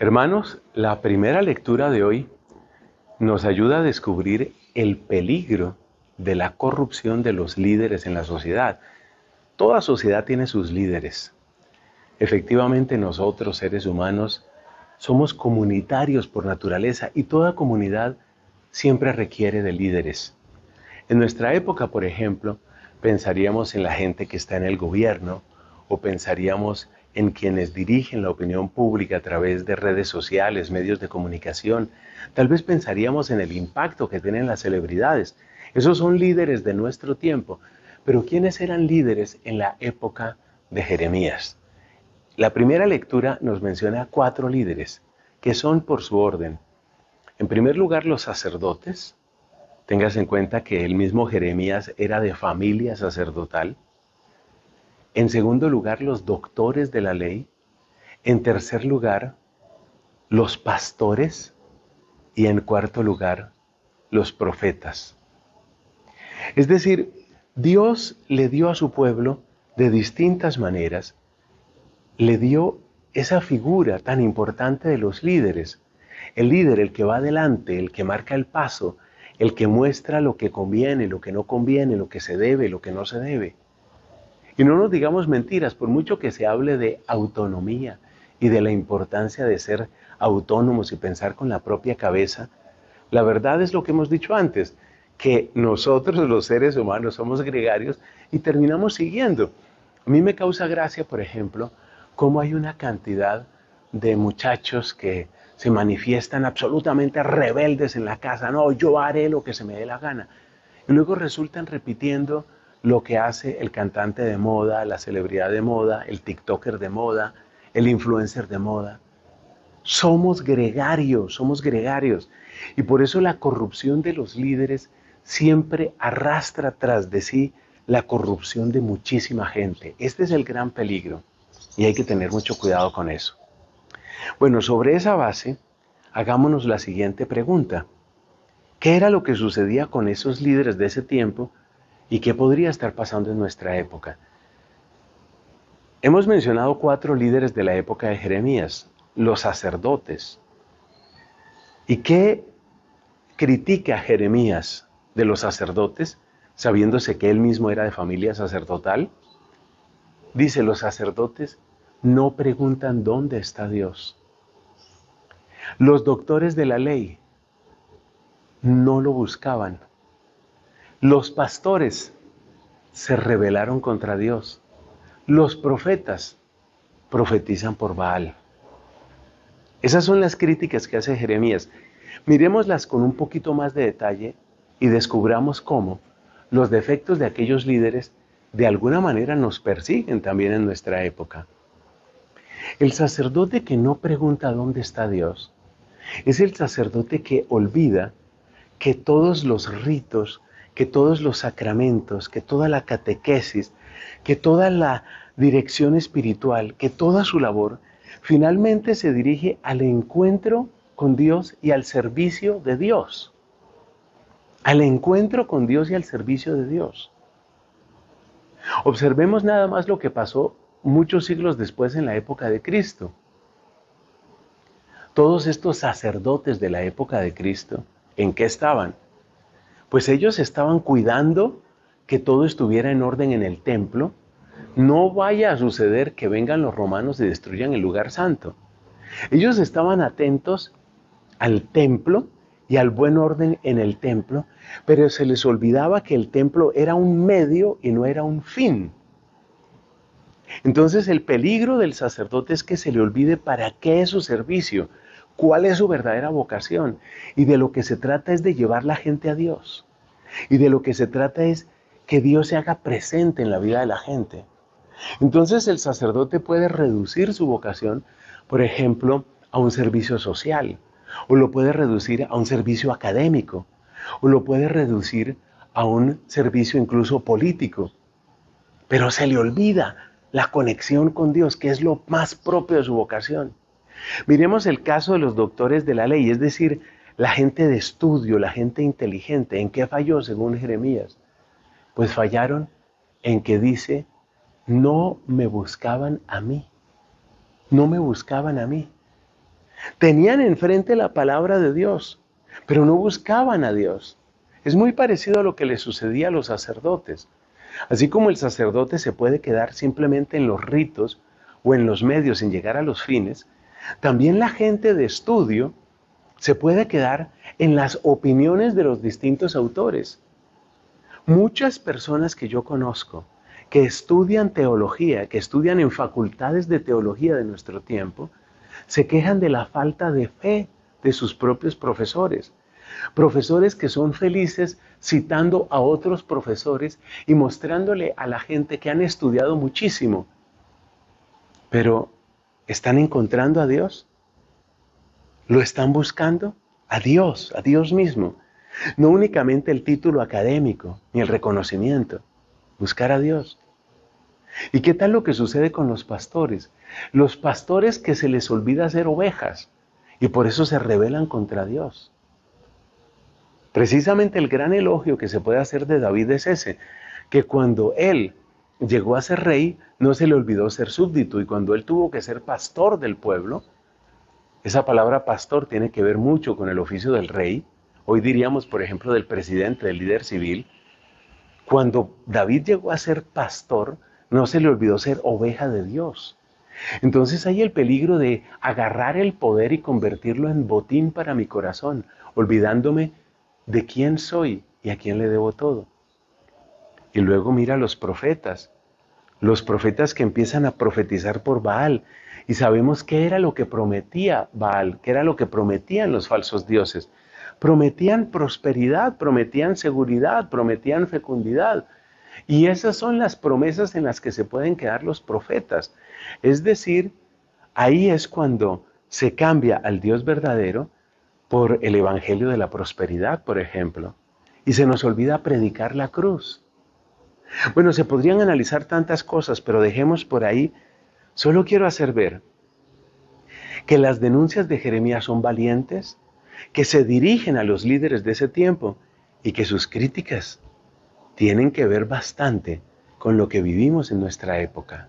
Hermanos, la primera lectura de hoy nos ayuda a descubrir el peligro de la corrupción de los líderes en la sociedad. Toda sociedad tiene sus líderes. Efectivamente, nosotros, seres humanos, somos comunitarios por naturaleza y toda comunidad siempre requiere de líderes. En nuestra época, por ejemplo, pensaríamos en la gente que está en el gobierno o pensaríamos en quienes dirigen la opinión pública a través de redes sociales, medios de comunicación. Tal vez pensaríamos en el impacto que tienen las celebridades. Esos son líderes de nuestro tiempo. Pero ¿quiénes eran líderes en la época de Jeremías? La primera lectura nos menciona cuatro líderes, que son por su orden. En primer lugar, los sacerdotes. Tengas en cuenta que el mismo Jeremías era de familia sacerdotal. En segundo lugar, los doctores de la ley. En tercer lugar, los pastores. Y en cuarto lugar, los profetas. Es decir, Dios le dio a su pueblo de distintas maneras, le dio esa figura tan importante de los líderes. El líder, el que va adelante, el que marca el paso, el que muestra lo que conviene, lo que no conviene, lo que se debe, lo que no se debe. Y no nos digamos mentiras, por mucho que se hable de autonomía y de la importancia de ser autónomos y pensar con la propia cabeza, la verdad es lo que hemos dicho antes, que nosotros los seres humanos somos gregarios y terminamos siguiendo. A mí me causa gracia, por ejemplo, cómo hay una cantidad de muchachos que se manifiestan absolutamente rebeldes en la casa, no, yo haré lo que se me dé la gana. Y luego resultan repitiendo lo que hace el cantante de moda, la celebridad de moda, el TikToker de moda, el influencer de moda. Somos gregarios, somos gregarios. Y por eso la corrupción de los líderes siempre arrastra tras de sí la corrupción de muchísima gente. Este es el gran peligro y hay que tener mucho cuidado con eso. Bueno, sobre esa base, hagámonos la siguiente pregunta. ¿Qué era lo que sucedía con esos líderes de ese tiempo y qué podría estar pasando en nuestra época. Hemos mencionado cuatro líderes de la época de Jeremías, los sacerdotes. ¿Y qué critica Jeremías de los sacerdotes, sabiéndose que él mismo era de familia sacerdotal? Dice, los sacerdotes no preguntan dónde está Dios. Los doctores de la ley no lo buscaban. Los pastores se rebelaron contra Dios. Los profetas profetizan por Baal. Esas son las críticas que hace Jeremías. Miremoslas con un poquito más de detalle y descubramos cómo los defectos de aquellos líderes de alguna manera nos persiguen también en nuestra época. El sacerdote que no pregunta dónde está Dios es el sacerdote que olvida que todos los ritos que todos los sacramentos, que toda la catequesis, que toda la dirección espiritual, que toda su labor, finalmente se dirige al encuentro con Dios y al servicio de Dios. Al encuentro con Dios y al servicio de Dios. Observemos nada más lo que pasó muchos siglos después en la época de Cristo. Todos estos sacerdotes de la época de Cristo, ¿en qué estaban? Pues ellos estaban cuidando que todo estuviera en orden en el templo. No vaya a suceder que vengan los romanos y destruyan el lugar santo. Ellos estaban atentos al templo y al buen orden en el templo, pero se les olvidaba que el templo era un medio y no era un fin. Entonces el peligro del sacerdote es que se le olvide para qué es su servicio, cuál es su verdadera vocación. Y de lo que se trata es de llevar la gente a Dios. Y de lo que se trata es que Dios se haga presente en la vida de la gente. Entonces el sacerdote puede reducir su vocación, por ejemplo, a un servicio social, o lo puede reducir a un servicio académico, o lo puede reducir a un servicio incluso político. Pero se le olvida la conexión con Dios, que es lo más propio de su vocación. Miremos el caso de los doctores de la ley, es decir, la gente de estudio, la gente inteligente. ¿En qué falló según Jeremías? Pues fallaron en que dice, no me buscaban a mí, no me buscaban a mí. Tenían enfrente la palabra de Dios, pero no buscaban a Dios. Es muy parecido a lo que le sucedía a los sacerdotes. Así como el sacerdote se puede quedar simplemente en los ritos o en los medios sin llegar a los fines, también la gente de estudio se puede quedar en las opiniones de los distintos autores. Muchas personas que yo conozco que estudian teología, que estudian en facultades de teología de nuestro tiempo, se quejan de la falta de fe de sus propios profesores. Profesores que son felices citando a otros profesores y mostrándole a la gente que han estudiado muchísimo. Pero, ¿están encontrando a Dios? ¿Lo están buscando? A Dios, a Dios mismo. No únicamente el título académico ni el reconocimiento. Buscar a Dios. ¿Y qué tal lo que sucede con los pastores? Los pastores que se les olvida ser ovejas y por eso se rebelan contra Dios. Precisamente el gran elogio que se puede hacer de David es ese, que cuando él llegó a ser rey, no se le olvidó ser súbdito y cuando él tuvo que ser pastor del pueblo, esa palabra pastor tiene que ver mucho con el oficio del rey, hoy diríamos por ejemplo del presidente, del líder civil, cuando David llegó a ser pastor, no se le olvidó ser oveja de Dios. Entonces hay el peligro de agarrar el poder y convertirlo en botín para mi corazón, olvidándome de quién soy y a quién le debo todo. Y luego mira a los profetas, los profetas que empiezan a profetizar por Baal. Y sabemos qué era lo que prometía Baal, qué era lo que prometían los falsos dioses. Prometían prosperidad, prometían seguridad, prometían fecundidad. Y esas son las promesas en las que se pueden quedar los profetas. Es decir, ahí es cuando se cambia al Dios verdadero por el Evangelio de la Prosperidad, por ejemplo, y se nos olvida predicar la cruz. Bueno, se podrían analizar tantas cosas, pero dejemos por ahí, solo quiero hacer ver que las denuncias de Jeremías son valientes, que se dirigen a los líderes de ese tiempo y que sus críticas tienen que ver bastante con lo que vivimos en nuestra época.